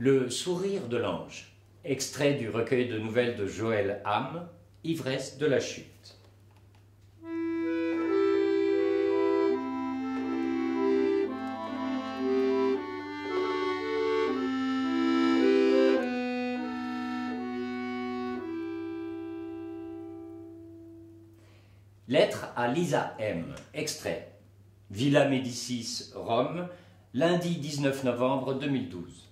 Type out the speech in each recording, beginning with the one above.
Le sourire de l'ange, extrait du recueil de nouvelles de Joël Ham, Ivresse de la chute. Lettre à Lisa M. Extrait. Villa Médicis, Rome, lundi 19 novembre 2012.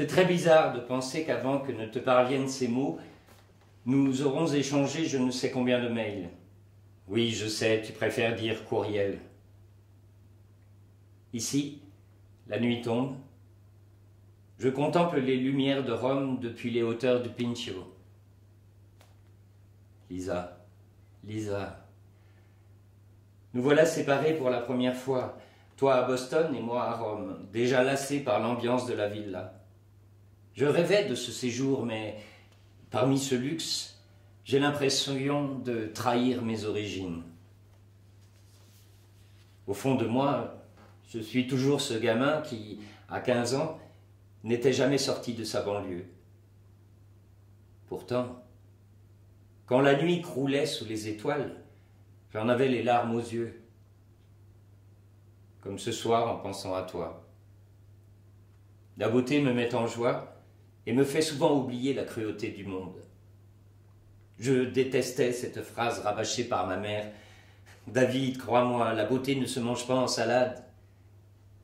C'est très bizarre de penser qu'avant que ne te parviennent ces mots, nous aurons échangé je ne sais combien de mails. Oui, je sais, tu préfères dire courriel. Ici, la nuit tombe. Je contemple les lumières de Rome depuis les hauteurs du Pincio. Lisa, Lisa, nous voilà séparés pour la première fois, toi à Boston et moi à Rome, déjà lassés par l'ambiance de la villa. Je rêvais de ce séjour, mais parmi ce luxe, j'ai l'impression de trahir mes origines. Au fond de moi, je suis toujours ce gamin qui, à 15 ans, n'était jamais sorti de sa banlieue. Pourtant, quand la nuit croulait sous les étoiles, j'en avais les larmes aux yeux, comme ce soir en pensant à toi. La beauté me met en joie et me fait souvent oublier la cruauté du monde. Je détestais cette phrase rabâchée par ma mère. David, crois-moi, la beauté ne se mange pas en salade.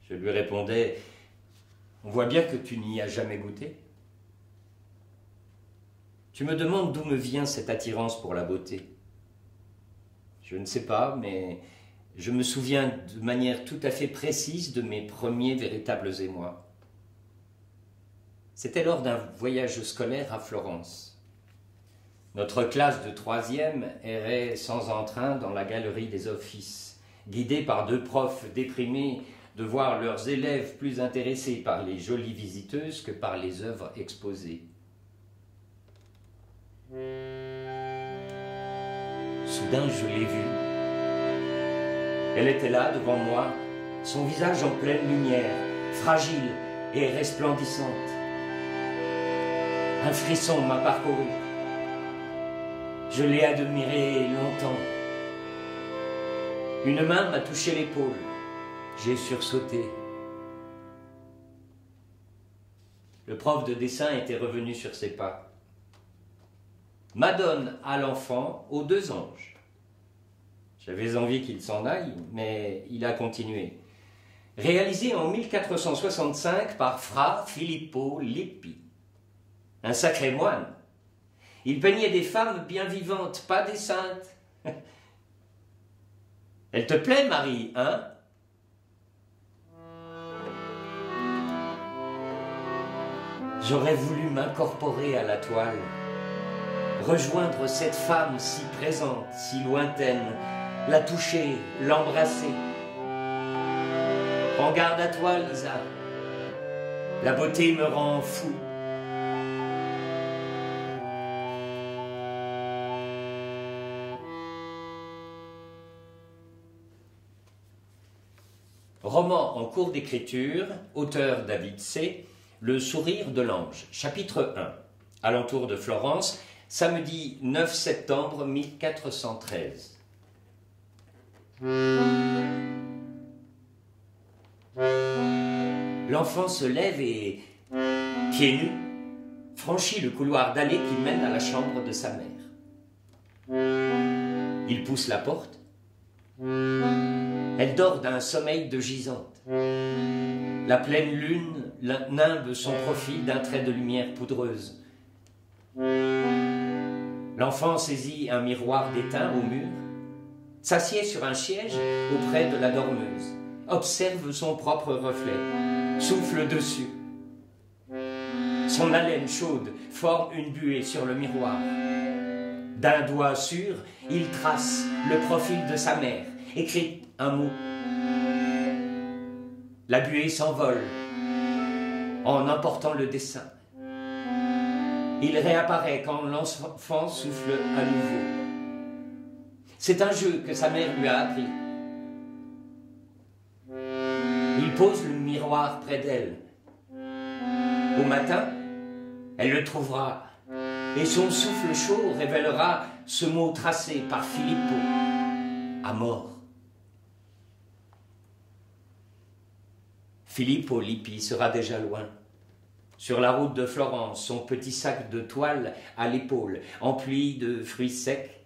Je lui répondais, on voit bien que tu n'y as jamais goûté. Tu me demandes d'où me vient cette attirance pour la beauté. Je ne sais pas, mais je me souviens de manière tout à fait précise de mes premiers véritables émois. C'était lors d'un voyage scolaire à Florence. Notre classe de troisième errait sans entrain dans la galerie des offices, guidée par deux profs déprimés de voir leurs élèves plus intéressés par les jolies visiteuses que par les œuvres exposées. Soudain, je l'ai vue. Elle était là, devant moi, son visage en pleine lumière, fragile et resplendissante. Un frisson m'a parcouru. Je l'ai admiré longtemps. Une main m'a touché l'épaule. J'ai sursauté. Le prof de dessin était revenu sur ses pas. Madone à l'enfant aux deux anges. J'avais envie qu'il s'en aille, mais il a continué. Réalisé en 1465 par Fra Filippo Lippi. Un sacré moine. Il peignait des femmes bien vivantes, pas des saintes. Elle te plaît, Marie, hein? J'aurais voulu m'incorporer à la toile, rejoindre cette femme si présente, si lointaine, la toucher, l'embrasser. En garde à toi, Lisa. La beauté me rend fou. Cours d'écriture, auteur David C. Le sourire de l'ange, chapitre 1. Alentour de Florence, samedi 9 septembre 1413. L'enfant se lève et, pieds nus, franchit le couloir d'allée qui mène à la chambre de sa mère. Il pousse la porte elle dort d'un sommeil de gisante. La pleine lune nimbe son profil d'un trait de lumière poudreuse. L'enfant saisit un miroir d'étain au mur, s'assied sur un siège auprès de la dormeuse, observe son propre reflet, souffle dessus. Son haleine chaude forme une buée sur le miroir. D'un doigt sûr, il trace le profil de sa mère, écrit un mot. La buée s'envole en emportant le dessin. Il réapparaît quand l'enfant souffle à nouveau. C'est un jeu que sa mère lui a appris. Il pose le miroir près d'elle. Au matin, elle le trouvera et son souffle chaud révélera ce mot tracé par Filippo, à mort. Filippo Lippi sera déjà loin. Sur la route de Florence, son petit sac de toile à l'épaule, empli de fruits secs,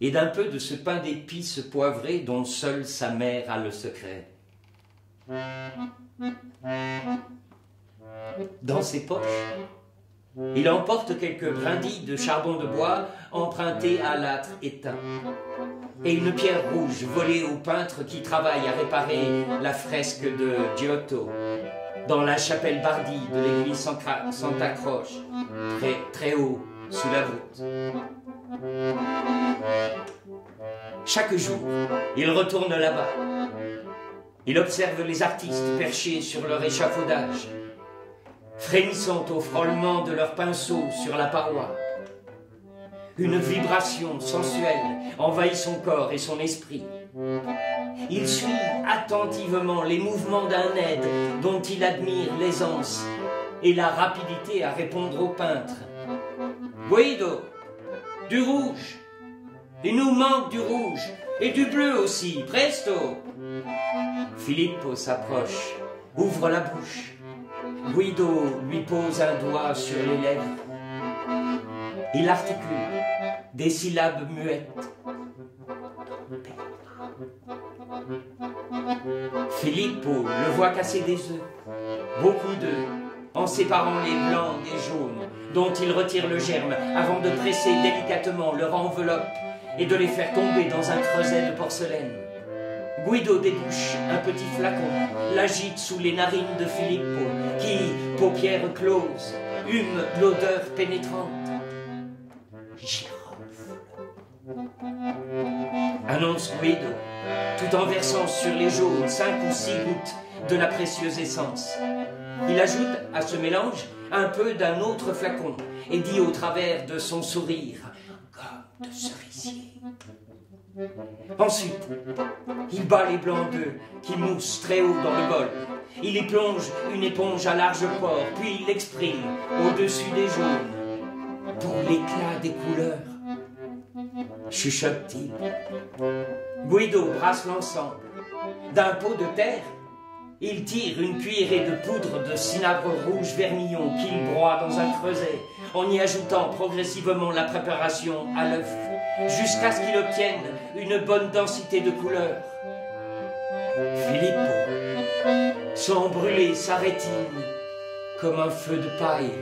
et d'un peu de ce pain d'épices poivré dont seule sa mère a le secret. Dans ses poches, il emporte quelques brindilles de charbon de bois empruntées à l'âtre éteint, et une pierre rouge volée au peintre qui travaille à réparer la fresque de Giotto dans la chapelle Bardi de l'église Santa Croce, très, très haut sous la voûte. Chaque jour, il retourne là-bas. Il observe les artistes perchés sur leur échafaudage, frémissant au frôlement de leurs pinceaux sur la paroi. Une vibration sensuelle envahit son corps et son esprit. Il suit attentivement les mouvements d'un aide dont il admire l'aisance et la rapidité à répondre au peintre. Guido, du rouge. Il nous manque du rouge. Et du bleu aussi. Presto. Filippo s'approche, ouvre la bouche. Guido lui pose un doigt sur les lèvres. Il articule des syllabes muettes. Filippo le voit casser des œufs, beaucoup d'œufs, en séparant les blancs des jaunes, dont il retire le germe avant de presser délicatement leur enveloppe et de les faire tomber dans un creuset de porcelaine. Guido débouche un petit flacon, l'agite sous les narines de Filippo, qui, paupières closes, hume l'odeur pénétrante. Annonce Guido, tout en versant sur les jaunes cinq ou six gouttes de la précieuse essence. Il ajoute à ce mélange un peu d'un autre flacon et dit au travers de son sourire Gomme de cerisier. Ensuite, il bat les blancs d'œufs qui moussent très haut dans le bol. Il y plonge une éponge à large port, puis il l'exprime au-dessus des jaunes pour l'éclat des couleurs. Chuchote-t-il. Guido brasse l'ensemble. D'un pot de terre, il tire une cuillerée de poudre de cinabre rouge vermillon qu'il broie dans un creuset, en y ajoutant progressivement la préparation à l'œuf, jusqu'à ce qu'il obtienne une bonne densité de couleurs. Filippo sent brûler sa rétine comme un feu de paille.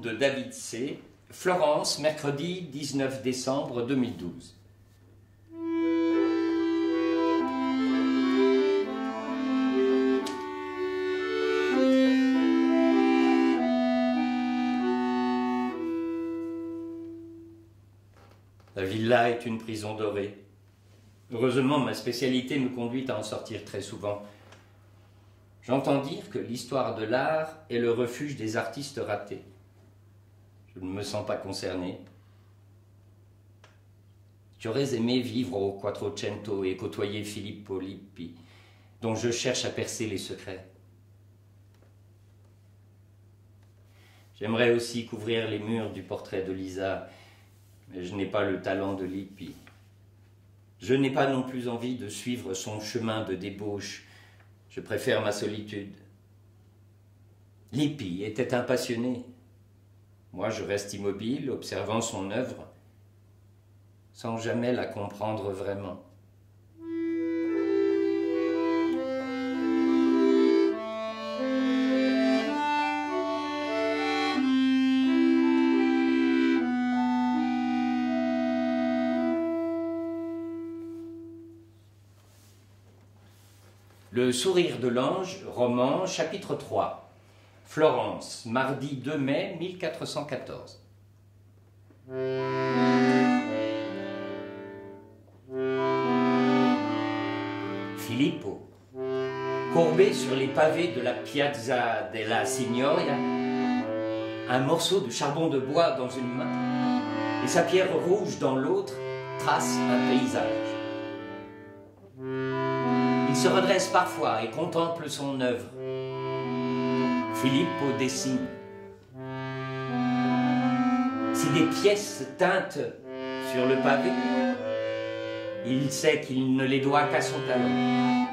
De David C. Florence, mercredi 19 décembre 2012. La villa est une prison dorée. Heureusement, ma spécialité me conduit à en sortir très souvent. J'entends dire que l'histoire de l'art est le refuge des artistes ratés. Ne me sens pas concerné. J'aurais aimé vivre au Quattrocento et côtoyer Filippo Lippi, dont je cherche à percer les secrets. J'aimerais aussi couvrir les murs du portrait de Lisa, mais je n'ai pas le talent de Lippi. Je n'ai pas non plus envie de suivre son chemin de débauche. Je préfère ma solitude. Lippi était un passionné. Moi, je reste immobile, observant son œuvre, sans jamais la comprendre vraiment. Le sourire de l'ange, roman, chapitre 3. Florence, mardi 2 mai 1414. Filippo, courbé sur les pavés de la Piazza della Signoria, un morceau de charbon de bois dans une main et sa pierre rouge dans l'autre, trace un paysage. Il se redresse parfois et contemple son œuvre. Filippo dessine. Si des pièces teintent sur le pavé, il sait qu'il ne les doit qu'à son talent.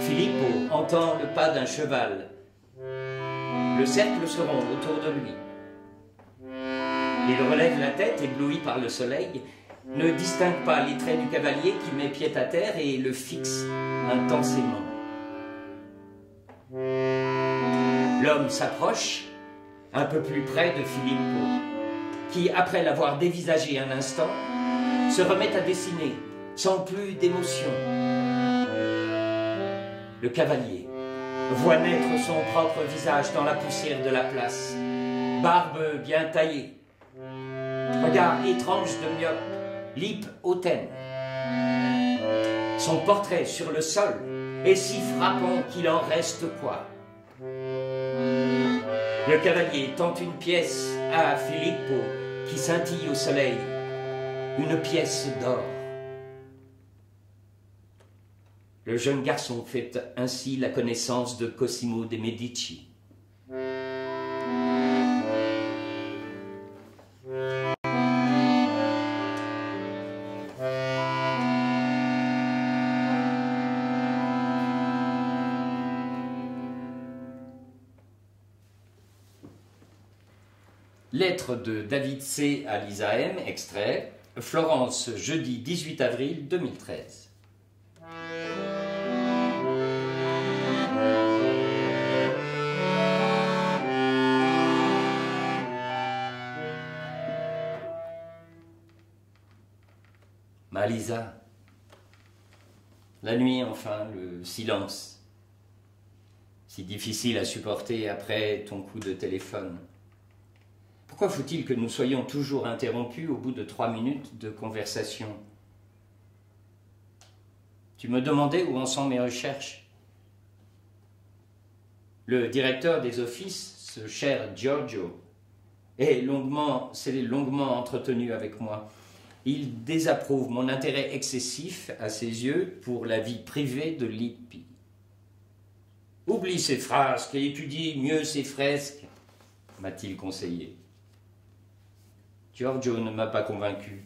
Filippo entend le pas d'un cheval. Le cercle se rond autour de lui. Il relève la tête, ébloui par le soleil, ne distingue pas les traits du cavalier qui met pied à terre et le fixe intensément. L'homme s'approche, un peu plus près de Filippo, qui, après l'avoir dévisagé un instant, se remet à dessiner, sans plus d'émotion. Le cavalier voit naître son propre visage dans la poussière de la place, barbe bien taillée, regard étrange de myope, lip hautaine. Son portrait sur le sol est si frappant qu'il en reste quoi. Le cavalier tente une pièce à Filippo qui scintille au soleil, une pièce d'or. Le jeune garçon fait ainsi la connaissance de Cosimo de Medici. Lettre de David C. à Lisa M. Extrait. Florence, jeudi 18 avril 2013. Ma Lisa, la nuit enfin, le silence, si difficile à supporter après ton coup de téléphone. Pourquoi faut-il que nous soyons toujours interrompus au bout de trois minutes de conversation? Tu me demandais où en sont mes recherches. Le directeur des offices, ce cher Giorgio, est longuement, s'est longuement entretenu avec moi. Il désapprouve mon intérêt excessif, à ses yeux, pour la vie privée de Lippi. Oublie ses frasques et étudie mieux ses fresques, m'a-t-il conseillé. Giorgio ne m'a pas convaincu.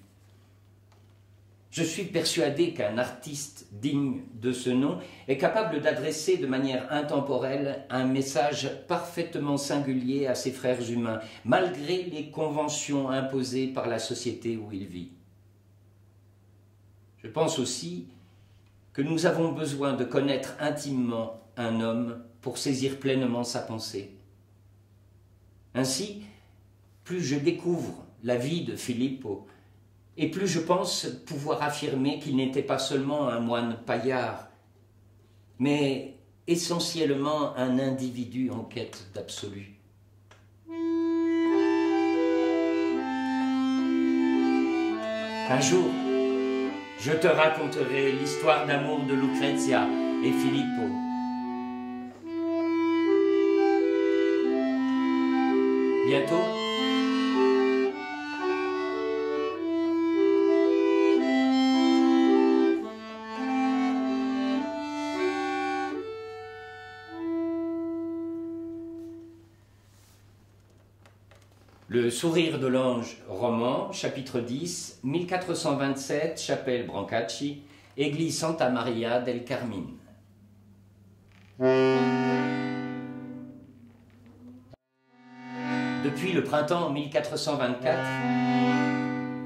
Je suis persuadé qu'un artiste digne de ce nom est capable d'adresser de manière intemporelle un message parfaitement singulier à ses frères humains, malgré les conventions imposées par la société où il vit. Je pense aussi que nous avons besoin de connaître intimement un homme pour saisir pleinement sa pensée. Ainsi, plus je découvre la vie de Filippo, et plus je pense pouvoir affirmer qu'il n'était pas seulement un moine paillard, mais essentiellement un individu en quête d'absolu. Un jour, je te raconterai l'histoire d'amour de Lucrezia et Filippo. Bientôt, Le sourire de l'ange roman, chapitre 10, 1427, chapelle Brancacci, église Santa Maria del Carmine. Depuis le printemps 1424,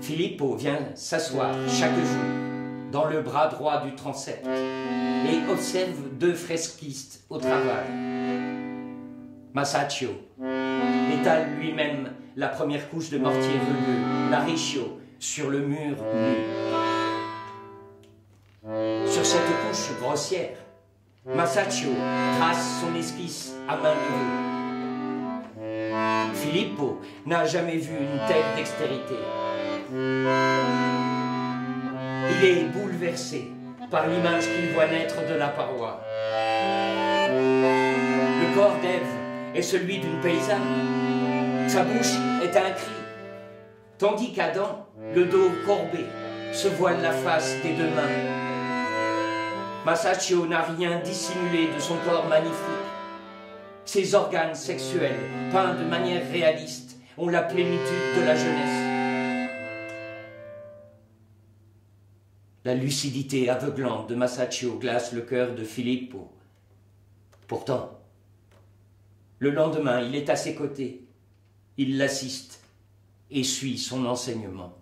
Filippo vient s'asseoir chaque jour dans le bras droit du transept et observe deux fresquistes au travail. Masaccio étale lui-même la première couche de mortier velu, la riccio, sur le mur nu. Sur cette couche grossière, Masaccio trace son esquisse à main levée. Filippo n'a jamais vu une telle dextérité. Il est bouleversé par l'image qu'il voit naître de la paroi. Le corps d'Ève est celui d'une paysanne. Sa bouche est un cri, tandis qu'Adam, le dos courbé, se voile la face des deux mains. Masaccio n'a rien dissimulé de son corps magnifique. Ses organes sexuels, peints de manière réaliste, ont la plénitude de la jeunesse. La lucidité aveuglante de Masaccio glace le cœur de Filippo. Pourtant, le lendemain, il est à ses côtés. Il l'assiste et suit son enseignement.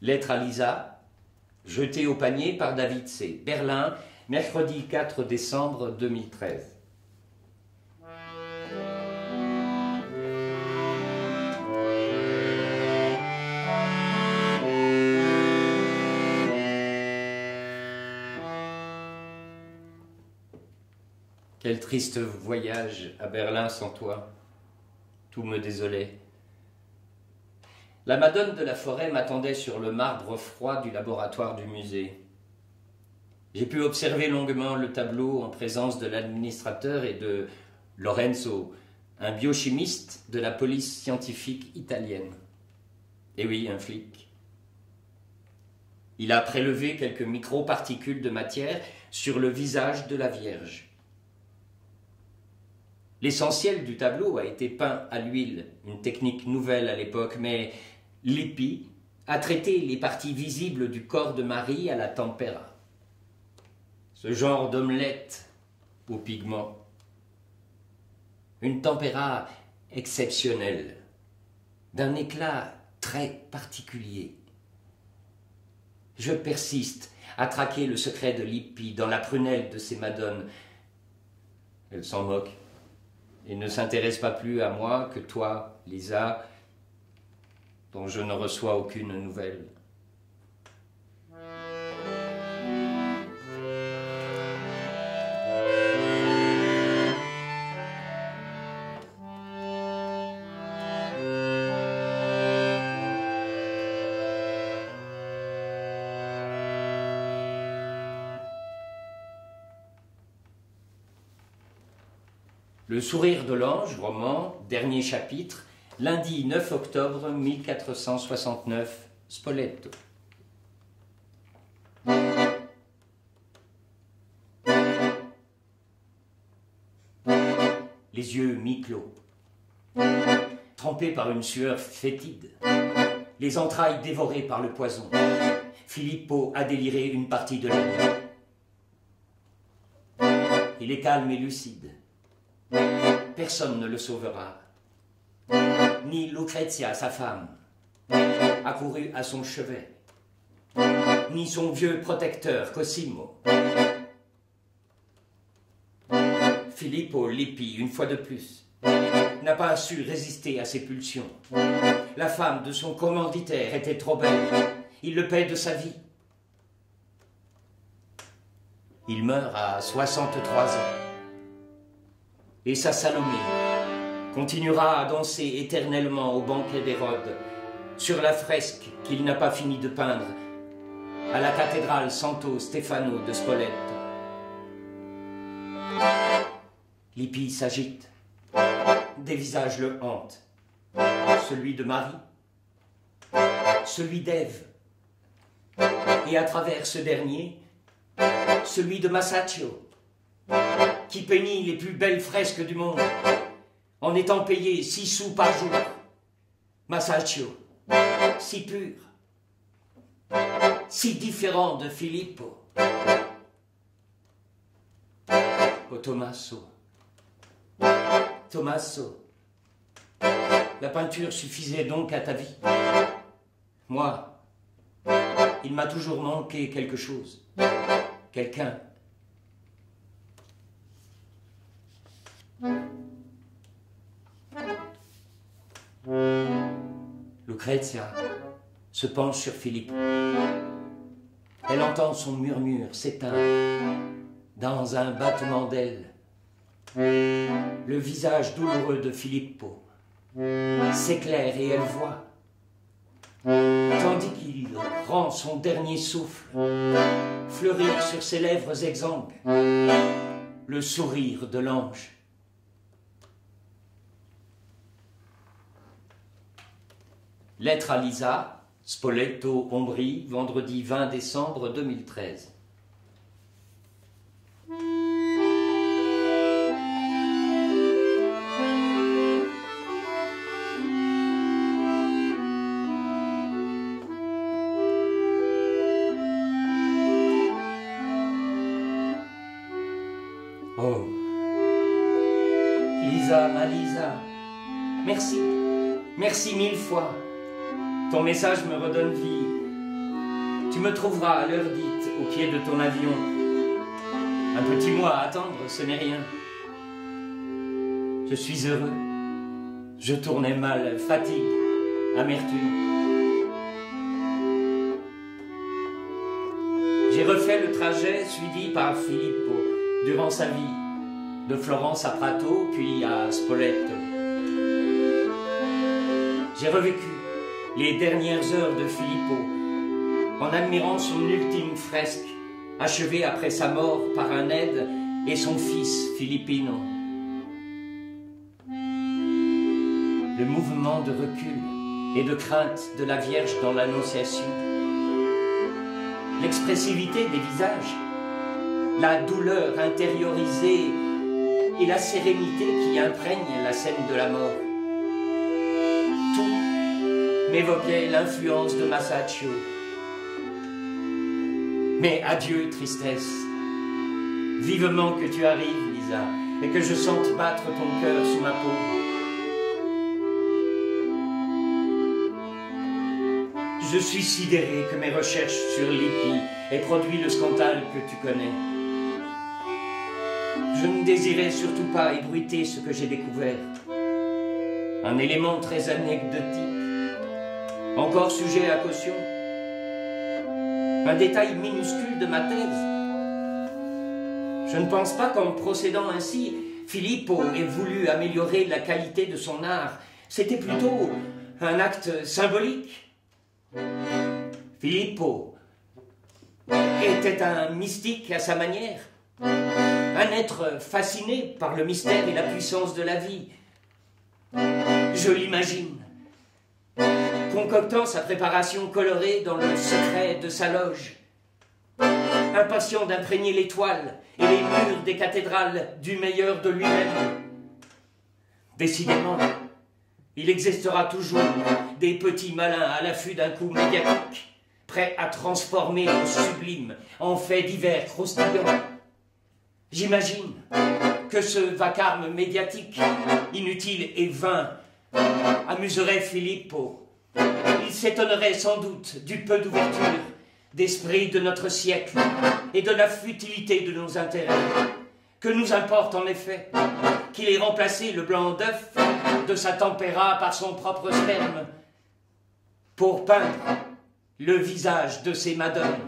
Lettre à Lisa, jetée au panier par David C. Berlin, mercredi 4 décembre 2013. Quel triste voyage à Berlin sans toi. Tout me désolait. La Madone de la forêt m'attendait sur le marbre froid du laboratoire du musée. J'ai pu observer longuement le tableau en présence de l'administrateur et de Lorenzo, un biochimiste de la police scientifique italienne. Et oui, un flic. Il a prélevé quelques microparticules de matière sur le visage de la Vierge. L'essentiel du tableau a été peint à l'huile, une technique nouvelle à l'époque, mais Lippi a traité les parties visibles du corps de Marie à la tempéra. Ce genre d'omelette aux pigments. Une tempéra exceptionnelle, d'un éclat très particulier. Je persiste à traquer le secret de Lippi dans la prunelle de ces madones. Elle s'en moque et ne s'intéresse pas plus à moi que toi, Lisa, dont je ne reçois aucune nouvelle. Sourire de l'ange, roman, dernier chapitre, lundi 9 octobre 1469, Spoleto. Les yeux mi-clos, trempés par une sueur fétide, les entrailles dévorées par le poison, Filippo a déliré une partie de la nuit. Il est calme et lucide. Personne ne le sauvera ni Lucrezia, sa femme, accourut à son chevet, ni son vieux protecteur Cosimo. Filippo Lippi, une fois de plus, n'a pas su résister à ses pulsions. La femme de son commanditaire était trop belle. Il le paie de sa vie. Il meurt à 63 ans. Et sa Salomé, continuera à danser éternellement au banquet d'Hérode, sur la fresque qu'il n'a pas fini de peindre, à la cathédrale Santo Stefano de Spoleto. Lippi s'agite, des visages le hantent, celui de Marie, celui d'Ève, et à travers ce dernier, celui de Masaccio, qui peignit les plus belles fresques du monde en étant payé six sous par jour. Masaccio, si pur, si différent de Filippo. Oh Tommaso, Tommaso, la peinture suffisait donc à ta vie. Moi, il m'a toujours manqué quelque chose, quelqu'un. Lucrezia se penche sur Philippe. Elle entend son murmure s'éteindre dans un battement d'ailes. Le visage douloureux de Filippo s'éclaire et elle voit, tandis qu'il rend son dernier souffle, fleurir sur ses lèvres exsangues le sourire de l'ange. Lettre à Lisa, Spoleto, Ombrie, vendredi 20 décembre 2013. Message me redonne vie. Tu me trouveras à l'heure dite au pied de ton avion. Un petit mois à attendre, ce n'est rien. Je suis heureux. Je tournais mal, fatigue, amertume. J'ai refait le trajet suivi par Filippo durant sa vie, de Florence à Prato, puis à Spoleto. J'ai revécu les dernières heures de Filippo en admirant son ultime fresque, achevée après sa mort par un aide et son fils Filippino. Le mouvement de recul et de crainte de la Vierge dans l'Annonciation, l'expressivité des visages, la douleur intériorisée et la sérénité qui imprègne la scène de la mort. M'évoquait l'influence de Masaccio. Mais adieu, tristesse. Vivement que tu arrives, Lisa, et que je sente battre ton cœur sous ma peau. Je suis sidéré que mes recherches sur l'IPI aient produit le scandale que tu connais. Je ne désirais surtout pas ébruiter ce que j'ai découvert. Un élément très anecdotique, encore sujet à caution. Un détail minuscule de ma thèse. Je ne pense pas qu'en procédant ainsi, Filippo ait voulu améliorer la qualité de son art. C'était plutôt un acte symbolique. Filippo était un mystique à sa manière, un être fasciné par le mystère et la puissance de la vie. Je l'imagine, concoctant sa préparation colorée dans le secret de sa loge, impatient d'imprégner l'étoile et les murs des cathédrales du meilleur de lui-même. Décidément, il existera toujours des petits malins à l'affût d'un coup médiatique, prêts à transformer le sublime en fait divers croustillants. J'imagine que ce vacarme médiatique, inutile et vain, amuserait Filippo. Il s'étonnerait sans doute du peu d'ouverture d'esprit de notre siècle et de la futilité de nos intérêts. Que nous importe en effet qu'il ait remplacé le blanc d'œuf de sa tempéra par son propre sperme pour peindre le visage de ces madones